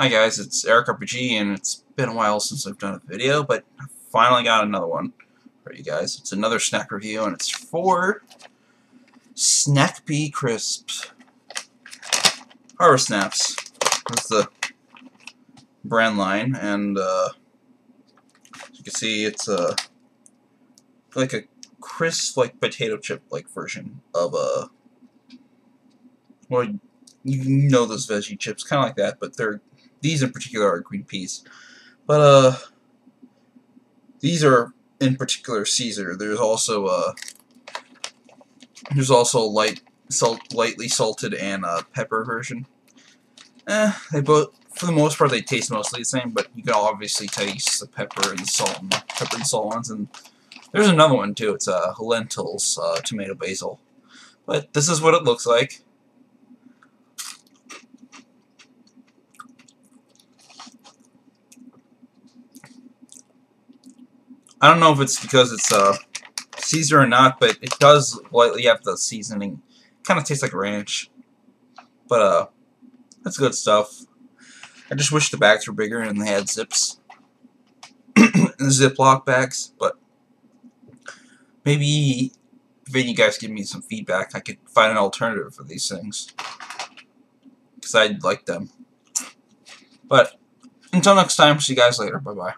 Hi guys, it's Eric RPG, and it's been a while since I've done a video, but I finally got another one for you guys. It's another snack review, and it's for Snapea Crisps. Harvest Snaps. That's the brand line, and uh, as you can see, it's a like a crisp, like potato chip like version of a. Well, you know those veggie chips, kind of like that, but they're these in particular are green peas. But uh, these are in particular Caesar. There's also uh, there's also light salt, lightly salted and uh, pepper version. Eh, they both for the most part they taste mostly the same, but you can obviously taste the pepper and salt and pepper and salt ones. And there's another one too. It's uh, lentils, uh, tomato, basil. But this is what it looks like. I don't know if it's because it's uh, Caesar or not, but it does lightly have the seasoning. Kind of tastes like ranch. But, uh, that's good stuff. I just wish the bags were bigger and they had zips. Ziploc bags, but maybe if you guys give me some feedback, I could find an alternative for these things. Because I'd like them. But, until next time, see you guys later. Bye-bye.